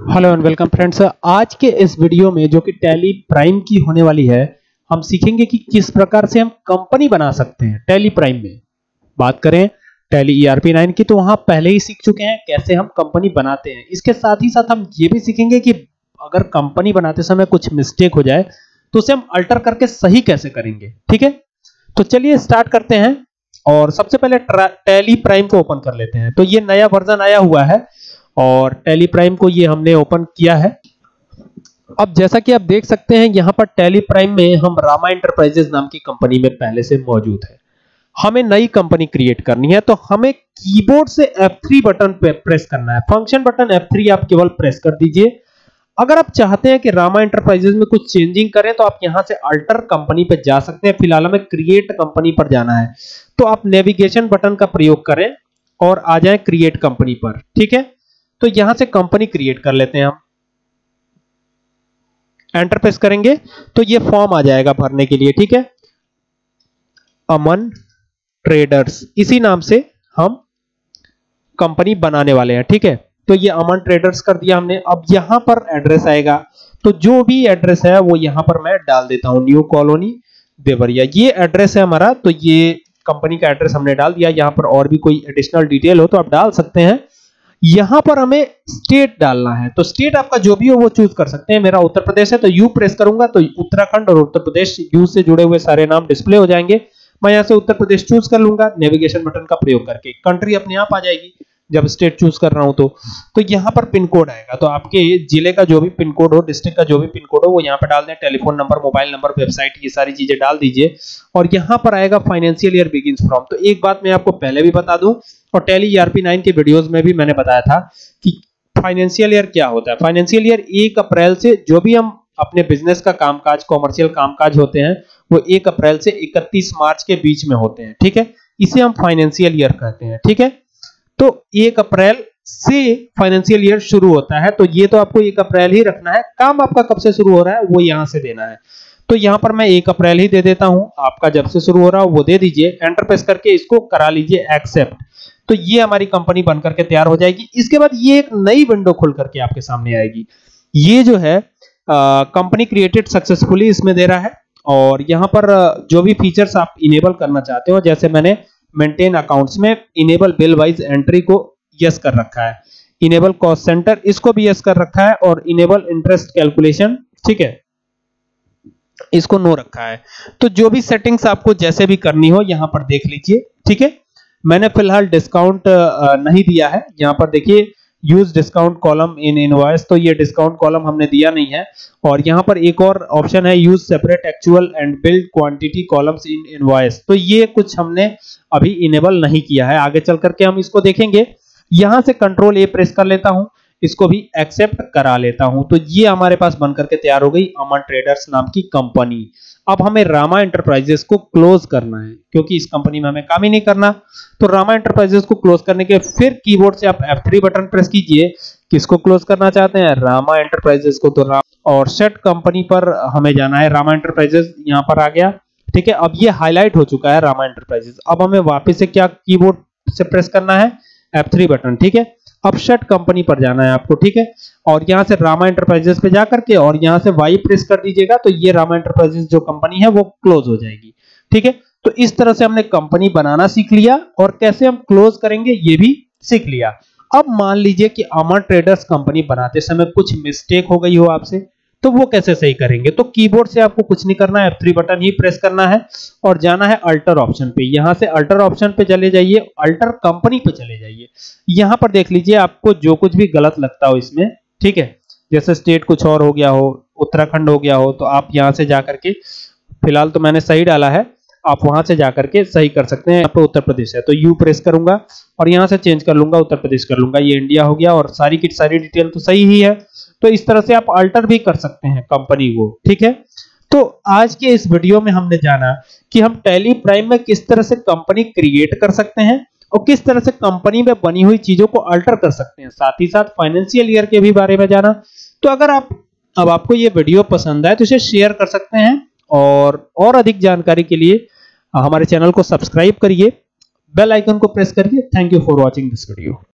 Hello and welcome friends आज के इस वीडियो में जो कि टैली प्राइम की होने वाली है, हम सीखेंगे कि किस प्रकार से हम कंपनी बना सकते हैं टैली प्राइम में। बात करें टैली ईआरपी 9 की तो वहाँ पहले ही सीख चुके हैं कैसे हम कंपनी बनाते हैं। इसके साथ ही साथ हम ये भी सीखेंगे कि अगर कंपनी बनाते समय कुछ मिस्टेक हो जाए तो उसे हम अल्टर करके सही कैसे करेंगे। ठीक है? तो चलिए स्टार्ट करते हैं और सबसे पहले टैली प्राइम को ओपन कर लेते हैं। तो ये नया वर्जन आया हुआ है। और टेली प्राइम को ये हमने ओपन किया है। अब जैसा कि आप देख सकते हैं, यहाँ पर टेली प्राइम में हम रामा इंटरप्राइजेस नाम की कंपनी में पहले से मौजूद है। हमें नई कंपनी क्रिएट करनी है तो हमें कीबोर्ड से F3 बटन पे प्रेस करना है। फ़ंक्शन बटन F3 आप केवल प्रेस कर दीजिए। अगर आप चाहते हैं कि रामा इंटरप्राइजेस में कुछ चेंजिंग करें तो आप यहाँ से अल्टर कंपनी पर जा सकते हैं। फ़िलहाल हमें क्रिएट कंपनी पर जाना है। तो आप नेविगेशन बटन का प्रयोग करें और आ जाए क्रिएट कंपनी पर। ठीक है? तो यहाँ से कंपनी क्रिएट कर लेते हैं हम। एंटर प्रेस करेंगे तो ये फॉर्म आ जाएगा भरने के लिए, ठीक है? अमन ट्रेडर्स इसी नाम से हम कंपनी बनाने वाले हैं, ठीक है? तो ये अमन ट्रेडर्स कर दिया हमने। अब यहाँ पर एड्रेस आएगा। तो जो भी एड्रेस है, वो यहाँ पर मैं डाल देता हूँ न्यू कॉलोनी देवरिया। ये एड्रेस है हमारा तो ये कंपनी का एड्रेस हमने डाल दिया। यहाँ पर और भी कोई एडिशनल डिटेल हो तो आप डाल सकते हैं। यहाँ पर हमें स्टेट डालना है। तो स्टेट आपका जो भी हो, वो चूज़ कर सकते हैं। मेरा उत्तर प्रदेश है तो यू प्रेस करूँगा तो उत्तराखंड और उत्तर प्रदेश यू से जुड़े हुए सारे नाम डिस्प्ले हो जाएँगे। मैं यहाँ से उत्तर प्रदेश चूज़ कर लूँगा नेविगेशन बटन का प्रयोग करके। कंट्री अपने आप आ जाएगी, जब स्टेट चूज़ कर रहा हूँ तो। तो यहाँ पर पिन कोड आएगा। तो आपके ज़िले का जो भी पिन कोड हो डिस्ट्रिक्ट का जो भी पिन कोड हो, वो यहाँ पे डाल दें। Telephone number mobile number website ये सारी चीज़ें डाल दीजिए। और यहाँ पर आएगा फाइनेंशियल ईयर बिगिंस फ्रॉम तो एक बात मैं आपको पहले भी बता दूँ और टेली ईआरपी नाइन के वीडियोस में भी मैंने बताया था कि फाइनेंशियल ईयर क्या होता है। फाइनेंशियल ईयर 1 अप्रैल से जो भी हम अपने बिज़नेस का कामकाज कॉमर्शियल कामकाज होते हैं, वो एक अप्रैल से 31 मार्च के बीच में होते हैं, ठीक है? इसे हम फाइनेंशियल ईयर कहते हैं, ठीक है? तो एक अप्रैल से फाइनेंशियल ईयर शुरू होता है तो ये तो आपको एक अप्रैल ही रखना है। काम आपका कब से शुरू हो रहा है, वो यहाँ से देना है। तो यहाँ पर मैं 1 अप्रैल ही दे देता हूँ। आपका जब से शुरू हो रहा हो, वो दे दीजिए। एंटर प्रेस करके इसको करा लीजिए एक्सेप्ट तो ये हमारी कंपनी बन करके तैयार हो जाएगी। इसके बाद ये एक नई विंडो खुल करके आपके सामने आएगी। ये जो है कंपनी क्रिएटेड सक्सेसफुली इसमें दे रहा है। और यहाँ पर जो भी फीचर्स आप इनेबल करना चाहते हो, जैसे मैंने मेंटेन अकाउंट्स में इनेबल बिल वाइज एंट्री को यस कर रखा है। इनेबल कॉस्ट सेंटर इसको भी यस कर रखा है। और इनेबल इंटरेस्ट कैलकुलेशन ठीक है? इसको नो रखा है। तो जो भी सेटिंग्स आपको जैसे भी करनी हो, यहाँ पर देख लीजिए, ठीक है? मैंने फ़िलहाल डिस्काउंट नहीं दिया है। यहाँ पर देखिए use discount column in invoice तो ये डिस्काउंट कॉलम हमने दिया नहीं है। और यहाँ पर एक और ऑप्शन है use separate actual and billed quantity columns in invoice तो ये कुछ हमने अभी इनेबल नहीं किया है। आगे चल करके हम इसको देखेंगे। यहाँ से कंट्रोल ए प्रेस कर लेता हूँ। इसको भी एक्सेप्ट करा लेता हूँ। तो ये हमारे पास बनकर के तैयार हो गई अमन ट्रेडर्स नाम की कंपनी अब हमें रामा एंटरप्राइजेस को क्लोज करना है, क्योंकि इस कंपनी में हमें काम ही नहीं करना। तो रामा एंटरप्राइजेस को क्लोज करने के फिर कीबोर्ड से आप F3 बटन प्रेस कीजिए, किसको क्लोज करना चाहते हैं? रामा एंटरप्राइजेस को। तो राम और सेट कंपनी पर हमें जाना है। रामा एंटरप्राइजेस यहाँ पर आ गया। ठीक है, अब ये हाईलाइट हो चुका है रामा एंटरप्राइजेस अब हमें वापस से क्या कीबोर्ड से प्रेस करना है? F3 बटन ठीक है अब शट कंपनी पर जाना है आपको, ठीक है? और यहाँ से रामा इंटरप्राइजेस पे जाकर के और यहाँ से वाई प्रेस कर दीजिएगा तो ये रामा इंटरप्राइजेस जो कंपनी है वो क्लोज हो जाएगी, ठीक है? तो इस तरह से हमने कंपनी बनाना सीख लिया और कैसे हम क्लोज करेंगे ये भी सीख लिया। अब मान लीजिए कि अमर ट्रेडर्स कंपनी बनाते समय कुछ मिस्टेक हो गई हो आपसे तो वो कैसे सही करेंगे? तो कीबोर्ड से आपको कुछ नहीं करना है F3 बटन ही प्रेस करना है और जाना है अल्टर ऑप्शन पे। यहाँ से अल्टर ऑप्शन पे चले जाइए अल्टर कंपनी पे चले जाइए। यहाँ पर देख लीजिए आपको जो कुछ भी गलत लगता हो इसमें, ठीक है? जैसे स्टेट कुछ और हो गया हो, उत्तराखंड हो गया हो तो आप यहाँ से जाकर के फ़िलहाल तो मैंने सही डाला है, आप वहाँ से जाकर के सही कर सकते हैं। यहाँ उत्तर प्रदेश है तो यू प्रेस करूँगा और यहाँ से चेंज कर लूँगा, उत्तर प्रदेश कर लूँगा। ये इंडिया हो गया और सारी की सारी डिटेल तो सही ही है। तो इस तरह से आप अल्टर भी कर सकते हैं कंपनी को, ठीक है? तो आज के इस वीडियो में हमने जाना कि हम टेली प्राइम में किस तरह से कंपनी क्रिएट कर सकते हैं और किस तरह से कंपनी में बनी हुई चीज़ों को अल्टर कर सकते हैं। साथ ही साथ फाइनेंशियल ईयर के भी बारे में जाना। तो अगर आप, अब आपको ये वीडियो पसंद आए तो इसे शेयर कर सकते हैं और और अधिक जानकारी के लिए हमारे चैनल को सब्सक्राइब करिए। बेल आइकन को प्रेस करिए। Thank you for watching this video